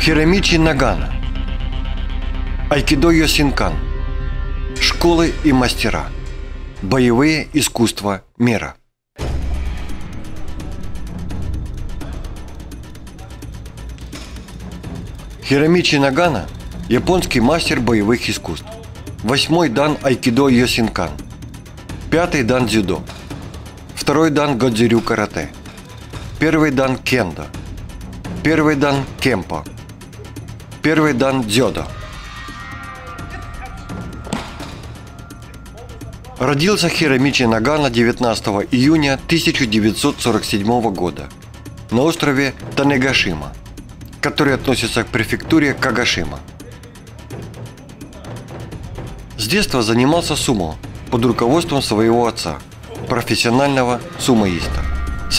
Хиромичи Нагана. Айкидо Йосинкан. Школы и мастера. Боевые искусства мира. Хиромичи Нагана – японский мастер боевых искусств. Восьмой дан айкидо Йосинкан. Пятый дан дзюдо. Второй дан годзирю карате. Первый дан кендо. Первый дан кемпо. Первый дан дзюдо. Родился Хиромичи Нагана 19 июня 1947 года на острове Танегашима, который относится к префектуре Кагашима. С детства занимался сумо под руководством своего отца, профессионального сумоиста.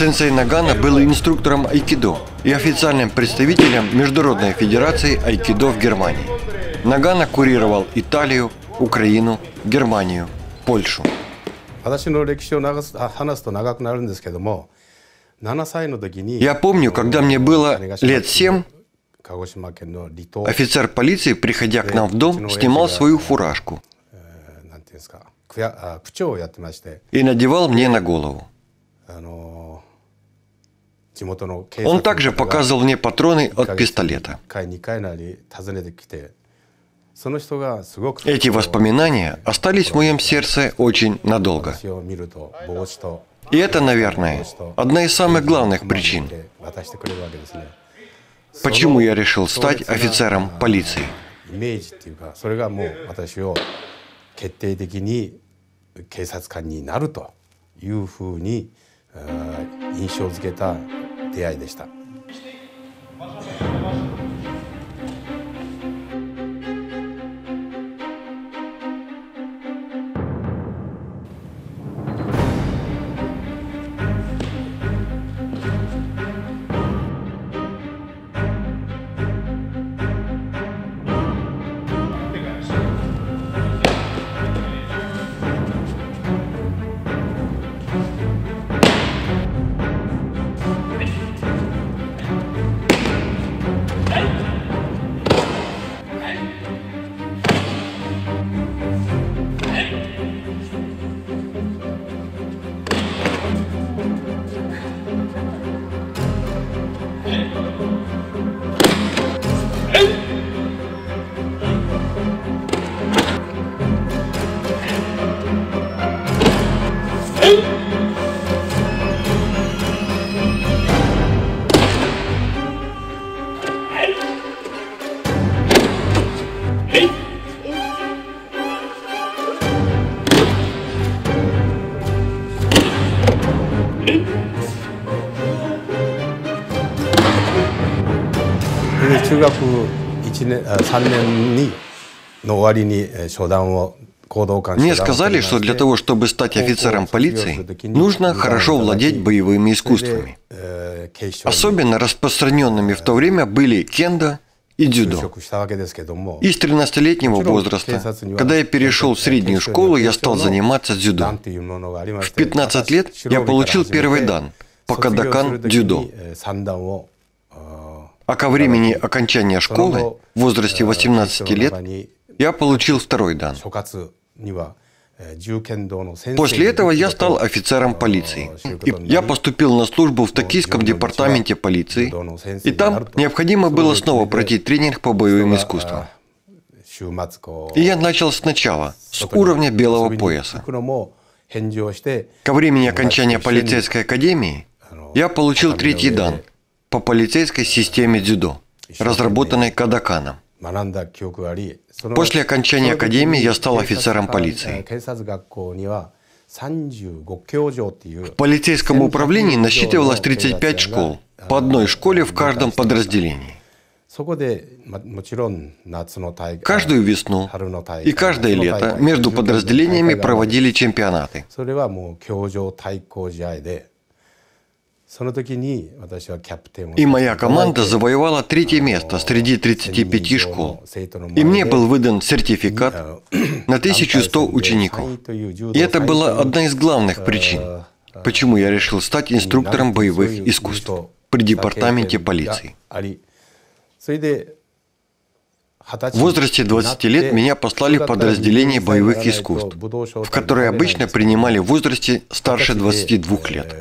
Сенсей Нагана был инструктором айкидо и официальным представителем Международной Федерации айкидо в Германии. Нагана курировал Италию, Украину, Германию, Польшу. 私の歴史を長すあ話すと長くなるんですけども7歳の時に Я помню, когда мне было лет семь, 鹿児島県の離島、 офицер полиции, приходя к нам в дом, снимал свою фуражку えーなんていうんですか区やあ区長をやってまして и надевал мне на голову. Он также показывал мне патроны от пистолета. Эти воспоминания остались в моем сердце очень надолго. И это, наверное, одна из самых главных причин, почему я решил стать офицером полиции. Э, 出会いでした。で中学1年あ3年にの終わりにえー初段を行動官 Мне сказали, что для того, чтобы стать офицером полиции, нужно хорошо владеть боевыми искусствами. Особенно распространенными в то время были кендо и дзюдо. 職したわけですけども И с 13-летнего возраста, когда я перешел в среднюю школу, я стал заниматься 段 дзюдо. っていうものがありまし В て 15 лет я получил первый дан по кадакан дзюдо. А ко времени окончания школы, в возрасте 18 лет, я получил второй дан. После этого я стал офицером полиции. И я поступил на службу в Токийском департаменте полиции, и там необходимо было снова пройти тренинг по боевым искусствам. И я начал сначала, с уровня белого пояса. Ко времени окончания полицейской академии я получил третий дан – по полицейской системе дзюдо, разработанной Кадаканом. После окончания академии я стал офицером полиции. В полицейском управлении насчитывалось 35 школ, по одной школе в каждом подразделении. Каждую весну и каждое лето между подразделениями проводили чемпионаты. И моя команда завоевала третье место среди 35 школ. И мне был выдан сертификат на 1100 учеников. И это была одна из главных причин, почему я решил стать инструктором боевых искусств при департаменте полиции. それで二十歳 В возрасте 20 лет меня послали в подразделение боевых искусств, в которое обычно принимали в возрасте старше 22 лет.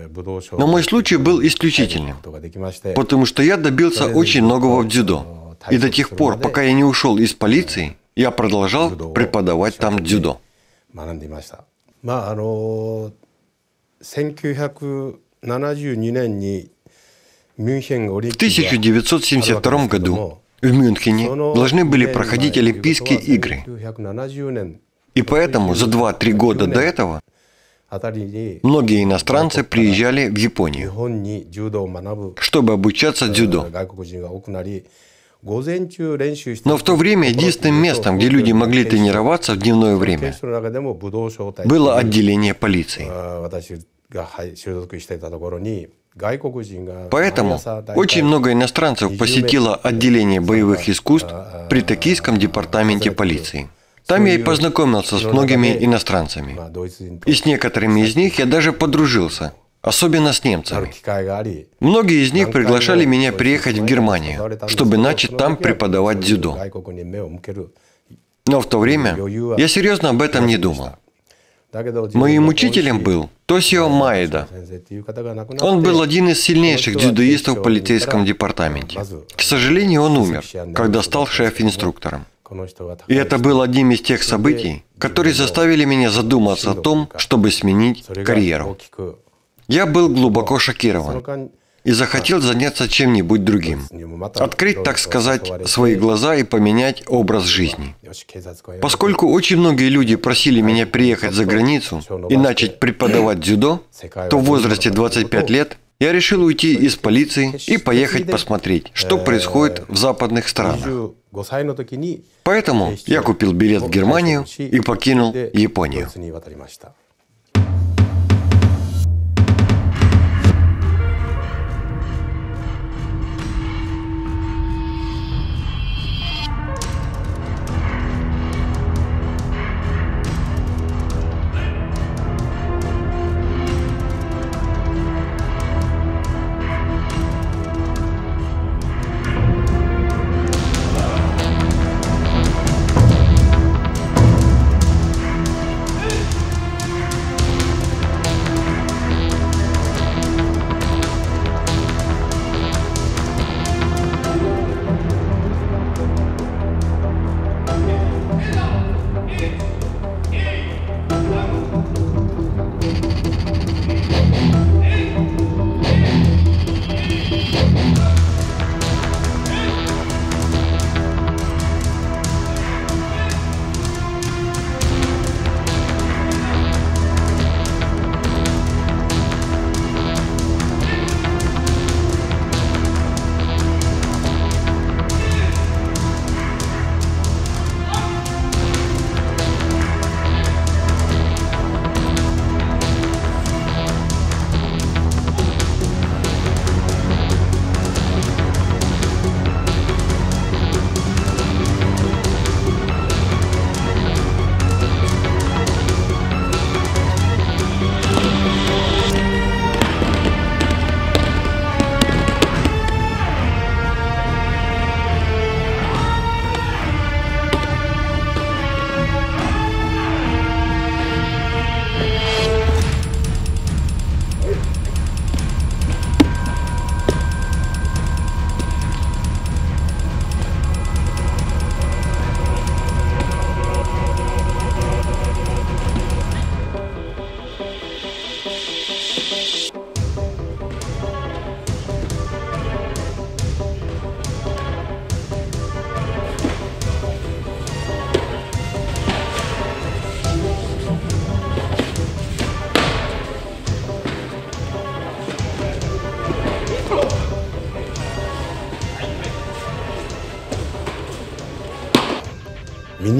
Но мой случай был исключительным, потому что я добился очень многого в дзюдо. И до тех пор, пока я не ушел из полиции, я продолжал преподавать там дзюдо. 学んでいました。まああの1972年にミュンヘンオリン В ピックが 1972 году в Мюнхене должны были проходить Олимпийские игры. И поэтому за 2-3 года до этого многие иностранцы приезжали в Японию, чтобы обучаться дзюдо. Но в то время единственным местом, где люди могли тренироваться в дневное время, было отделение полиции. Поэтому очень много иностранцев посетило отделение боевых искусств при Токийском департаменте полиции. Там я и познакомился с многими иностранцами. И с некоторыми из них я даже подружился, особенно с немцами. Многие из них приглашали меня приехать в Германию, чтобы начать там преподавать дзюдо. Но в то время я серьезно об этом не думал. Моим учителем был Тосио Маэда. Он был один из сильнейших дзюдоистов в полицейском департаменте. К сожалению, он умер, когда стал шеф-инструктором. И это был одним из тех событий, которые заставили меня задуматься о том, чтобы сменить карьеру. Я был глубоко шокирован и захотел заняться чем-нибудь другим. Открыть, так сказать, свои глаза и поменять образ жизни. Поскольку очень многие люди просили меня приехать за границу и начать преподавать дзюдо, то в возрасте 25 лет я решил уйти из полиции и поехать посмотреть, что происходит в западных странах. Поэтому я купил билет в Германию и покинул Японию.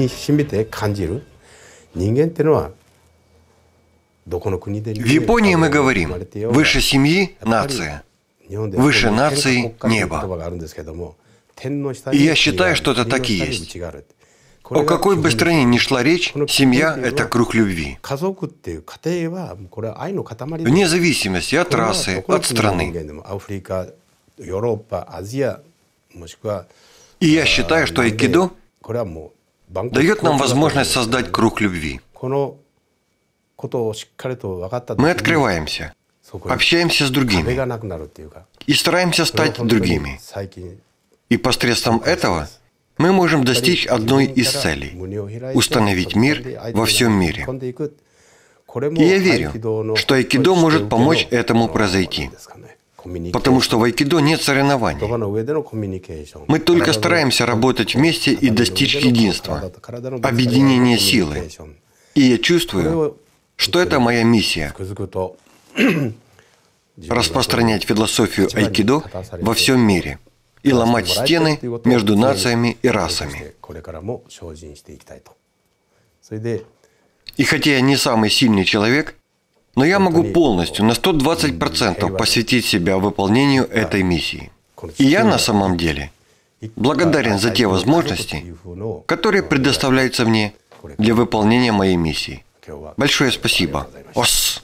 ドイツに渡りました。 身に染みて感じる人間ってのはどこの国で В Японии мы говорим, выше семьи – нация. 日本で выше 天下 нации 国家という небо. 言葉があるんですけども天の下 И に я считаю, что это 国の так и 下に есть. 内があるこれ О が какой бы 基本 стране ни шла речь, семья – это круг любви. 家族っていう家庭はこれは愛の塊です Вне зависимости от これは расы, どこの от 国の人 страны. 間でもアフリカヨーロッパアジアもしくは И я считаю, что айкидо これはもう万国 дает нам возможность создать круг любви. Мы открываемся, общаемся с другими и стараемся стать другими. И посредством этого мы можем достичь одной из целей – установить мир во всем мире. И я верю, что айкидо может помочь этому произойти. Потому что в айкидо нет соревнований. Мы только стараемся работать вместе и достичь единства, объединения силы. И я чувствую, что это моя миссия – распространять философию айкидо во всем мире и ломать стены между нациями и расами. И хотя я не самый сильный человек – но я могу полностью, на 120% посвятить себя выполнению этой миссии. И я на самом деле благодарен за те возможности, которые предоставляются мне для выполнения моей миссии. Большое спасибо. Ос!